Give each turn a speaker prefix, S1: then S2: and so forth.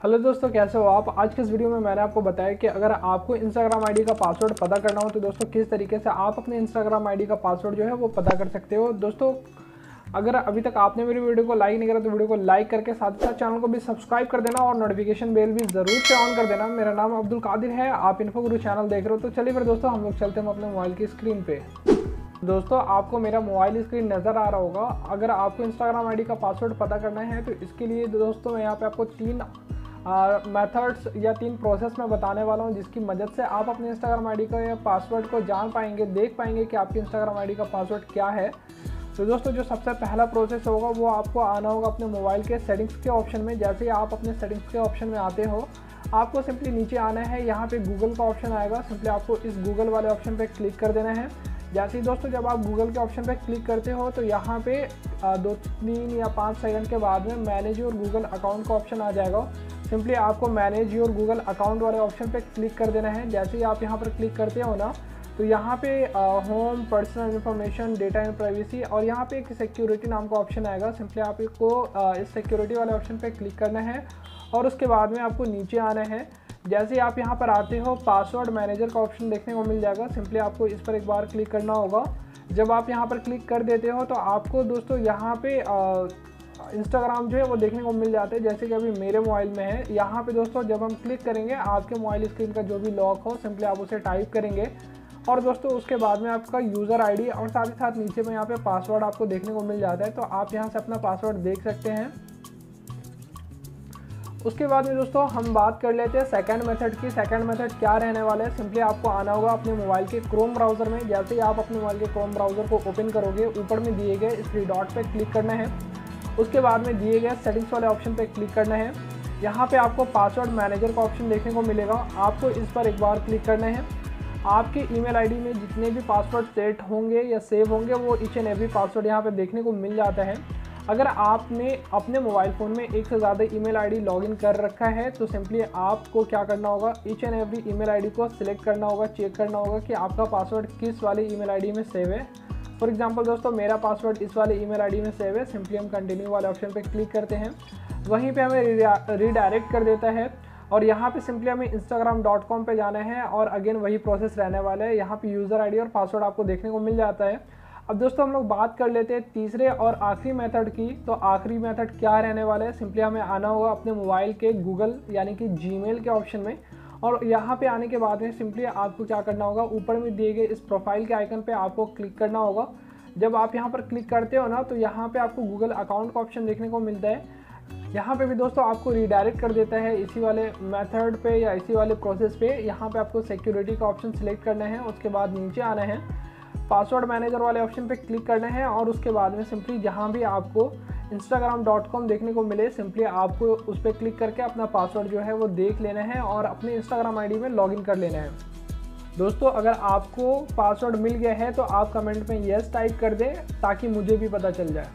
S1: Hello दोस्तों, कैसे हो आप? आज के इस वीडियो में मैंने आपको बताया कि अगर आपको इंस्टाग्राम आईडी का पासवर्ड पता करना हो तो दोस्तों किस तरीके से आप अपने इंस्टाग्राम आईडी का पासवर्ड जो है वो पता कर सकते हो? दोस्तों, अगर अभी तक आपने मेरी वीडियो को लाइक नहीं करा तो वीडियो को लाइक करके साथ ही साथ चैनल को भी सब्सक्राइब कर देना और नोटिफिकेशन बेल भी ज़रूर से ऑन कर देना। मेरा नाम अब्दुल कादिर है, आप इन्फो गुरु चैनल देख रहे हो। तो चलिए फिर दोस्तों, हम लोग चलते हैं अपने मोबाइल की स्क्रीन पर दोस्तों, आपको मेरा मोबाइल स्क्रीन नज़र आ रहा होगा। अगर आपको इंस्टाग्राम आईडी का पासवर्ड पता करना है तो इसके लिए दोस्तों, मैं यहाँ पे आपको तीन मेथड्स या तीन प्रोसेस मैं बताने वाला हूँ जिसकी मदद से आप अपने इंस्टाग्राम आईडी का या पासवर्ड को जान पाएँगे, देख पाएँगे कि आपकी इंस्टाग्राम आईडी का पासवर्ड क्या है। तो दोस्तों, जो सबसे पहला प्रोसेस होगा, वो आपको आना होगा अपने मोबाइल के सेटिंग्स के ऑप्शन में। जैसे ही आप अपने सेटिंग्स के ऑप्शन में आते हो, आपको सिंपली नीचे आना है। यहाँ पे गूगल का ऑप्शन आएगा। सिंपली आपको इस गूगल वाले ऑप्शन पे क्लिक कर देना है। जैसे ही दोस्तों, जब आप गूगल के ऑप्शन पे क्लिक करते हो तो यहाँ पे दो, तीन या पाँच सेकंड के बाद में मैनेज और गूगल अकाउंट का ऑप्शन आ जाएगा। सिंपली आपको मैनेज योर गूगल अकाउंट वाले ऑप्शन पे क्लिक कर देना है। जैसे ही आप यहाँ पर क्लिक करते हो ना तो यहाँ पे home personal information data and privacy और यहाँ पे एक सिक्योरिटी नाम का ऑप्शन आएगा। सिंपली आपको इस सिक्योरिटी वाले ऑप्शन पे क्लिक करना है और उसके बाद में आपको नीचे आना है। जैसे ही आप यहाँ पर आते हो पासवर्ड मैनेजर का ऑप्शन देखने को मिल जाएगा। सिंपली आपको इस पर एक बार क्लिक करना होगा। जब आप यहाँ पर क्लिक कर देते हो तो आपको दोस्तों यहाँ पे इंस्टाग्राम जो है वो देखने को मिल जाते हैं, जैसे कि अभी मेरे मोबाइल में है। यहाँ पे दोस्तों, जब हम क्लिक करेंगे, आपके मोबाइल स्क्रीन का जो भी लॉक हो सिंपली आप उसे टाइप करेंगे। और दोस्तों, उसके बाद में आपका यूज़र आईडी और साथ ही साथ नीचे में यहाँ पे पासवर्ड आपको देखने को मिल जाता है। तो आप यहाँ से अपना पासवर्ड देख सकते हैं। उसके बाद में दोस्तों, हम बात कर लेते हैं सेकंड मेथड की। सेकंड मेथड क्या रहने वाला है? सिंपली आपको आना होगा अपने मोबाइल के क्रोम ब्राउज़र में। जैसे ही आप अपने मोबाइल के क्रोम ब्राउज़र को ओपन करोगे, ऊपर में दिए गए थ्री डॉट पे क्लिक करना है। उसके बाद में दिए गए सेटिंग्स वाले ऑप्शन पर क्लिक करना है। यहाँ पे आपको पासवर्ड मैनेजर का ऑप्शन देखने को मिलेगा। आपको इस पर एक बार क्लिक करना है। आपके ईमेल आईडी में जितने भी पासवर्ड सेट होंगे या सेव होंगे, वो ईच एंड एवरी पासवर्ड यहाँ पे देखने को मिल जाता है। अगर आपने अपने मोबाइल फ़ोन में एक से ज़्यादा ईमेल आईडी लॉगिन कर रखा है तो सिंपली आपको क्या करना होगा? Each and every email ID को सिलेक्ट करना होगा चेक करना होगा कि आपका पासवर्ड किस वाले ईमेल आईडी में सेव है। फॉर एग्ज़ाम्पल दोस्तों, मेरा पासवर्ड इस वाले ईमेल आईडी में सेव है। सिंपली हम कंटिन्यू वाले ऑप्शन पे क्लिक करते हैं। वहीं पे हमें रीडायरेक्ट कर देता है। और यहाँ पे सिंपली हमें इंस्टाग्राम डॉट कॉम पर जाना है और अगेन वही प्रोसेस रहने वाला है। यहाँ पे यूज़र आईडी और पासवर्ड आपको देखने को मिल जाता है। अब दोस्तों, हम लोग बात कर लेते हैं तीसरे और आखिरी मेथड की। तो आखिरी मेथड क्या रहने वाला है? सिंपली हमें आना होगा अपने मोबाइल के गूगल यानी कि जी के ऑप्शन में। और यहाँ पे आने के बाद में सिंपली आपको क्या करना होगा, ऊपर में दिए गए इस प्रोफ़ाइल के आइकन पे आपको क्लिक करना होगा। जब आप यहाँ पर क्लिक करते हो ना तो यहाँ पे आपको गूगल अकाउंट का ऑप्शन देखने को मिलता है। यहाँ पे भी दोस्तों आपको रिडायरेक्ट कर देता है इसी वाले मेथड पे या इसी वाले प्रोसेस पे। यहाँ पे आपको सिक्योरिटी का ऑप्शन सिलेक्ट करना है, उसके बाद नीचे आना है। पासवर्ड मैनेजर वाले ऑप्शन पे क्लिक करना है और उसके बाद में सिंपली जहाँ भी आपको इंस्टाग्राम डॉट कॉम देखने को मिले। सिंपली आपको उस पर क्लिक करके अपना पासवर्ड जो है वो देख लेना है और अपने इंस्टाग्राम आईडी में लॉगिन कर लेना है। दोस्तों, अगर आपको पासवर्ड मिल गया है तो आप कमेंट में येस टाइप कर दें ताकि मुझे भी पता चल जाए।